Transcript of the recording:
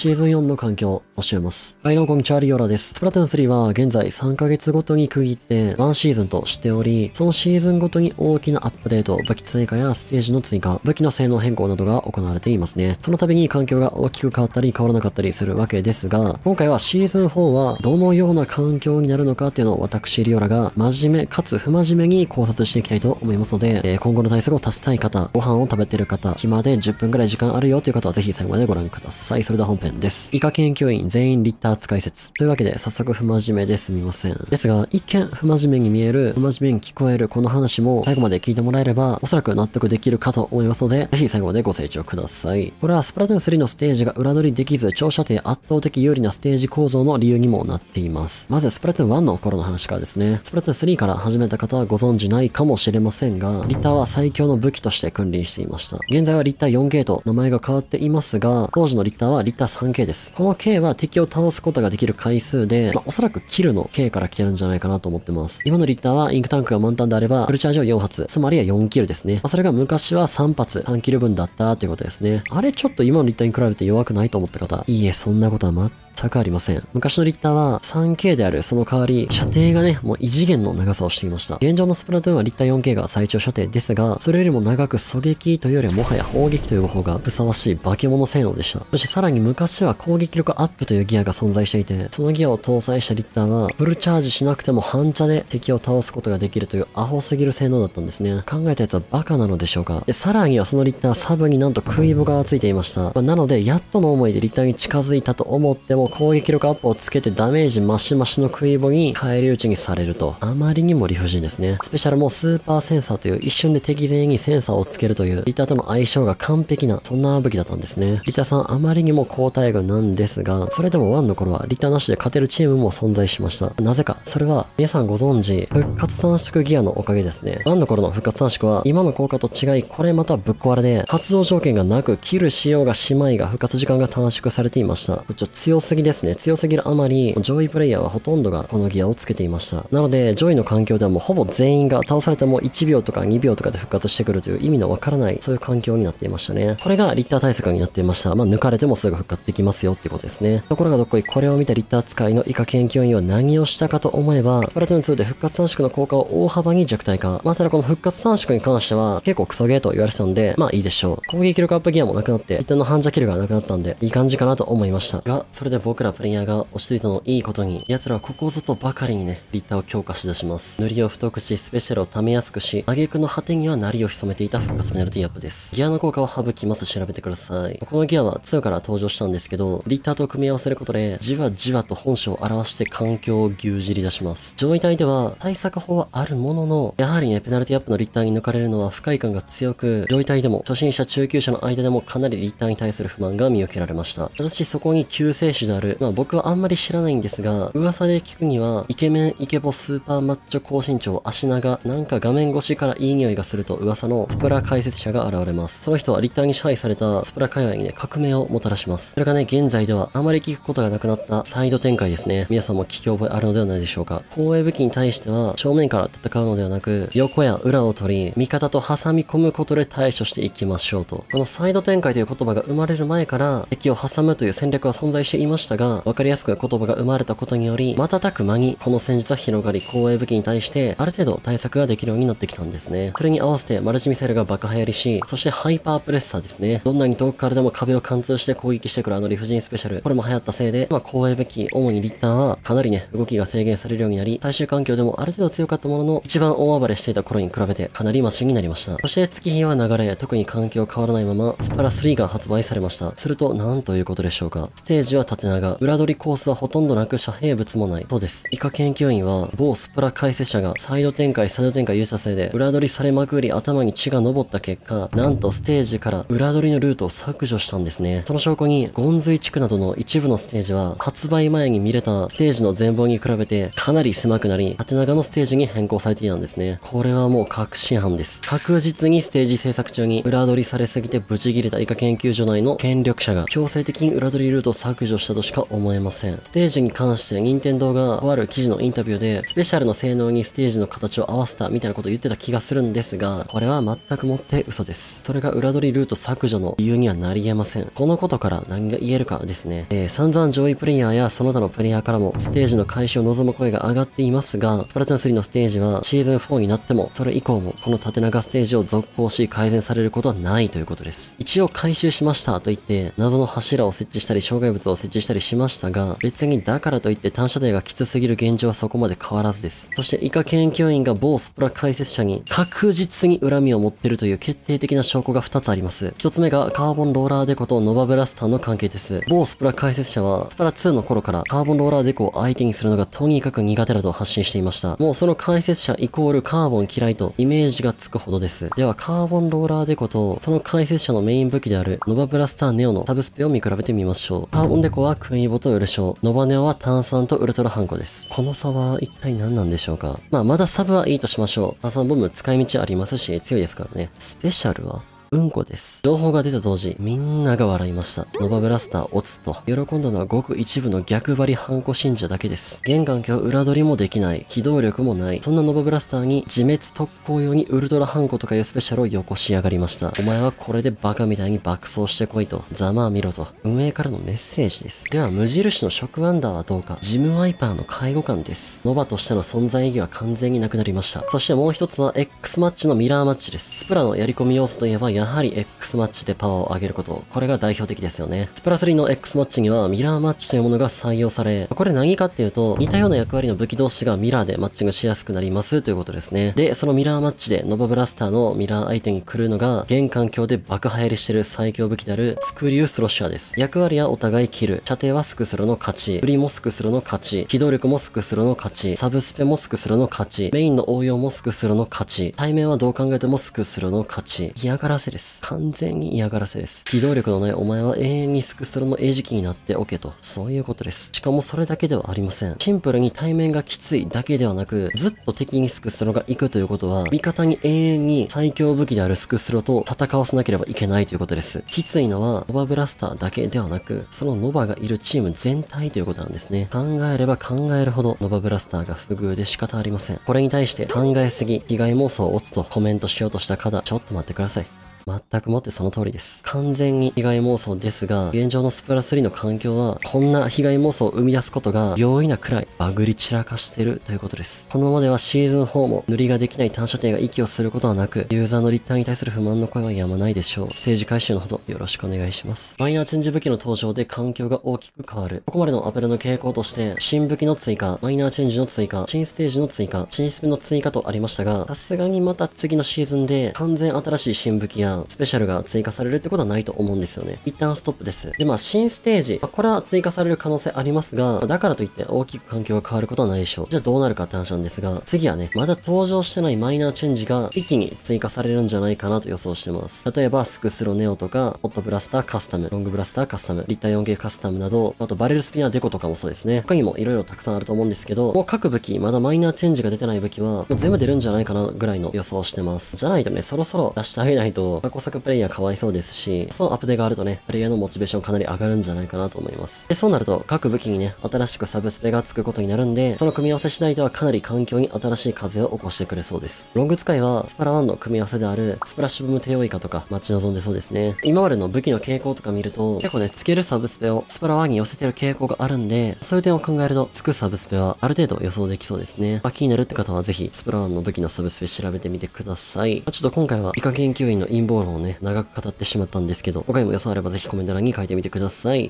シーズン4の環境を教えます。はい、どうもこんにちは、リオラです。スプラトゥーン3は現在3ヶ月ごとに区切って1シーズンとしており、そのシーズンごとに大きなアップデート、武器追加やステージの追加、武器の性能変更などが行われていますね。その度に環境が大きく変わったり変わらなかったりするわけですが、今回はシーズン4はどのような環境になるのかっていうのを私、リオラが真面目かつ不真面目に考察していきたいと思いますので、えー、今後の対策を立てたい方、ご飯を食べてる方、暇で10分くらい時間あるよという方はぜひ最後までご覧ください。それでは本編です。イカ研究員全員リッター使い説。というわけで、早速不真面目ですみません。ですが、一見不真面目に見える、不真面目に聞こえるこの話も最後まで聞いてもらえれば、おそらく納得できるかと思いますので、ぜひ最後までご清聴ください。これはスプラトゥーン3のステージが裏取りできず、長射程圧倒的有利なステージ構造の理由にもなっています。まず、スプラトゥーン1の頃の話からですね。スプラトゥーン3から始めた方はご存知ないかもしれませんが、リッターは最強の武器として君臨していました。現在はリッター 4K と名前が変わっていますが、当時のリッターはリッター 3K です。この K は敵を倒すことができる回数で、まあ、おそらくキルの K から来てるんじゃないかなと思ってます。今のリッターはインクタンクが満タンであれば、フルチャージを4発、つまりは4キルですね。まあ、それが昔は3発、3キル分だったということですね。あれちょっと今のリッターに比べて弱くないと思った方、いいえ、そんなことは全全くありません。昔のリッターは 3K であるその代わり、射程がね、もう異次元の長さをしていました。現状のスプラトゥーンはリッター 4K が最長射程ですが、それよりも長く狙撃というよりはもはや砲撃という方がふさわしい化け物性能でした。そしてさらに昔は攻撃力アップというギアが存在していて、そのギアを搭載したリッターは、フルチャージしなくても半チャで敵を倒すことができるというアホすぎる性能だったんですね。考えたやつはバカなのでしょうか。で、さらにはそのリッターサブになんと食い棒がついていました。まあ、なので、やっとの思いでリッターに近づいたと思っても攻撃力アップをつけてダメージマシマシの食い棒に返り討ちにされると。あまりにも理不尽ですね。スペシャルもスーパーセンサーという一瞬で敵全員にセンサーをつけるという、リターとの相性が完璧な、そんな武器だったんですね。リタさんあまりにも高待遇なんですが、それでも1の頃はリタなしで勝てるチームも存在しました。なぜか、それは皆さんご存知、復活短縮ギアのおかげですね。1の頃の復活短縮は今の効果と違い、これまたぶっ壊れで、発動条件がなく、キルしようがしまいが復活時間が短縮されていました。ちょ強すぎですね。強すぎるあまり、上位プレイヤーはほとんどがこのギアをつけていました。なので、上位の環境ではもうほぼ全員が倒されても1秒とか2秒とかで復活してくるという意味のわからない、そういう環境になっていましたね。これがリッター対策になっていました。まあ、抜かれてもすぐ復活できますよっていうことですね。ところがどっこい、これを見たリッター使いの以下研究員は何をしたかと思えば、プラトゥーン2で復活短縮の効果を大幅に弱体化。まあ、ただこの復活短縮に関しては結構クソゲーと言われてたんで、まあいいでしょう。攻撃力アップギアもなくなって、リッターの反射キルがなくなったんで、いい感じかなと思いました。が、それで僕らプレイヤーが落ち着いたのいいことに、奴らはここぞとばかりにね、リッターを強化しだします。塗りを太くし、スペシャルを溜めやすくし、挙句の果てには鳴りを潜めていた復活ペナルティアップです。ギアの効果を省きます。調べてください。このギアは2から登場したんですけど、リッターと組み合わせることで、じわじわと本性を表して環境を牛耳り出します。上位体では対策法はあるものの、やはりね、ペナルティアップのリッターに抜かれるのは不快感が強く、上位体でも、初心者中級者の間でもかなりリッターに対する不満が見受けられました。ただしそこに救世主である、まあ僕はあんまり知らないんですが、噂で聞くには、イケメンイケボスーパーマッチョ高身長足長なんか画面越しからいい匂いがすると噂のスプラ解説者が現れます。その人はリッターに支配されたスプラ界隈にね革命をもたらします。それがね現在ではあまり聞くことがなくなったサイド展開ですね。皆さんも聞き覚えあるのではないでしょうか。後衛武器に対しては正面から戦うのではなく横や裏を取り味方と挟み込むことで対処していきましょうと。このサイド展開という言葉が生まれる前から敵を挟むという戦略は存在していました。したが分かりやすく言葉が生まれたことにより瞬く間にこの戦術は広がり、後衛武器に対して、ある程度対策ができるようになってきたんですね。それに合わせて、マルチミサイルがバカ流行りし、そしてハイパープレッサーですね。どんなに遠くからでも壁を貫通して攻撃してくるあの理不尽スペシャル。これも流行ったせいで、まあ、後衛武器、主にリッターは、かなりね、動きが制限されるようになり、最終環境でもある程度強かったものの、一番大暴れしていた頃に比べて、かなりマシになりました。そして月日は流れ、特に環境変わらないまま、スパラ3が発売されました。すると、なんということでしょうか。ステージは縦長、裏取りコースはほとんどなく遮蔽物もない。そうです。イカ研究員は、某スプラ解説者がサイド展開、サイド展開言うたせいで、裏取りされまくり頭に血が上った結果、なんとステージから裏取りのルートを削除したんですね。その証拠に、ゴンズイ地区などの一部のステージは、発売前に見れたステージの全貌に比べて、かなり狭くなり、縦長のステージに変更されていたんですね。これはもう確信犯です。確実にステージ制作中に裏取りされすぎてブチ切れたイカ研究所内の権力者が強制的に裏取りルートを削除したととしか思えません。ステージに関して任天堂がとある記事のインタビューで、スペシャルの性能にステージの形を合わせたみたいなことを言ってた気がするんですが、これは全くもって嘘です。それが裏取りルート削除の理由にはなり得ません。このことから何が言えるかですね。えー、散々上位プレイヤーやその他のプレイヤーからもステージの開始を望む声が上がっていますが、プラトゥーン3のステージはシーズン4になっても、それ以降もこの縦長ステージを続行し改善されることはないということです。一応回収しましたと言って、謎の柱を設置したり障害物を設置したりしましたが、別にだからといって単射程がきつすぎる現状はそこまで変わらずです。そしてイカ研究員が某スプラ解説者に確実に恨みを持ってるという決定的な証拠が2つあります。1つ目がカーボンローラーデコとノバブラスターの関係です。某スプラ解説者は、スプラ2の頃からカーボンローラーデコを相手にするのがとにかく苦手だと発信していました。もうその解説者イコールカーボン嫌いとイメージがつくほどです。ではカーボンローラーデコとその解説者のメイン武器であるノバブラスターネオのサブスペを見比べてみましょう。カーボンデコはクイボとウルショウ、ノバネオは炭酸とウルトラハンコです。この差は一体何なんでしょうか？まあまだサブはいいとしましょう。炭酸ボム使い道ありますし強いですからね。スペシャルはうんこです。情報が出た当時、みんなが笑いました。ノバブラスターオツと、喜んだのはごく一部の逆張りハンコ信者だけです。現環境裏取りもできない、機動力もない、そんなノバブラスターに自滅特攻用にウルトラハンコとかいうスペシャルをよこしやがりました。お前はこれでバカみたいに爆走してこいと、ざまあ見ろと、運営からのメッセージです。では、無印の食ワンダーはどうか、ジムワイパーの介護官です。ノバとしての存在意義は完全になくなりました。そしてもう一つは X マッチのミラーマッチです。スプラのやり込み要素といえば、やはり X マッチでパワーを上げること。これが代表的ですよね。スプラス3の X マッチにはミラーマッチというものが採用され、これ何かっていうと、似たような役割の武器同士がミラーでマッチングしやすくなりますということですね。で、そのミラーマッチでノバブラスターのミラー相手に来るのが、現環境で爆流行りしてる最強武器であるスクリュースロッシャーです。役割はお互い切る。射程はスクスロの勝ち。振りもスクスロの勝ち。機動力もスクスロの勝ち。サブスペもスクスロの勝ち。メインの応用もスクスロの勝ち。対面はどう考えてもスクスロの勝ち。嫌がらせです。完全に嫌がらせです。。機動力のないお前は永遠にスクスロの餌食になっておけと。そういうことです。しかもそれだけではありません。シンプルに対面がきついだけではなく、ずっと敵にスクスロが行くということは、味方に永遠に最強武器であるスクスロと戦わせなければいけないということです。きついのは、ノバブラスターだけではなく、そのノバがいるチーム全体ということなんですね。考えれば考えるほど、ノバブラスターが不遇で仕方ありません。これに対して考えすぎ、被害妄想を打つとコメントしようとした方、ちょっと待ってください。全くもってその通りです。完全に被害妄想ですが、現状のスプラ3の環境は、こんな被害妄想を生み出すことが容易なくらいバグり散らかしてるということです。このままではシーズン4も塗りができない単射程が息をすることはなく、ユーザーの立体に対する不満の声はやまないでしょう。ステージ回収のほどよろしくお願いします。マイナーチェンジ武器の登場で環境が大きく変わる。ここまでのアペルの傾向として、新武器の追加、マイナーチェンジの追加、新ステージの追加、新スペの追加とありましたが、さすがにまた次のシーズンで完全新しい新武器やスペシャルが追加されるってことはないと思うんですよね。一旦ストップです。で、まあ、新ステージ。まあ、これは追加される可能性ありますが、だからといって大きく環境が変わることはないでしょう。じゃあどうなるかって話なんですが、次はね、まだ登場してないマイナーチェンジが一気に追加されるんじゃないかなと予想してます。例えば、スクスロネオとか、ホットブラスターカスタム、ロングブラスターカスタム、立体 4K カスタムなど、あとバレルスピナーデコとかもそうですね。他にも色々たくさんあると思うんですけど、もう各武器、まだマイナーチェンジが出てない武器は、もう全部出るんじゃないかなぐらいの予想してます。じゃないとね、そろそろ出してあげないと、過去作プレイヤーかわいそうですし、そのアップデがあるとね、プレイヤーのモチベーションかなり上がるんじゃないかなと思います。で、そうなると、各武器にね、新しくサブスペがつくことになるんで、その組み合わせ次第ではかなり環境に新しい風を起こしてくれそうです。ロング使いは、スパラ1の組み合わせである、スプラッシュブーム帝王イカとか待ち望んでそうですね。今までの武器の傾向とか見ると、結構ね、つけるサブスペをスパラ1に寄せてる傾向があるんで、そういう点を考えると、つくサブスペはある程度予想できそうですね。まあ、気になるって方はぜひ、スプラ1の武器のサブスペ調べてみてください。まあ、ちょっと今回は、イカ研究員の陰謀論をね、長く語ってしまったんですけど、他にも予想あればぜひコメント欄に書いてみてください。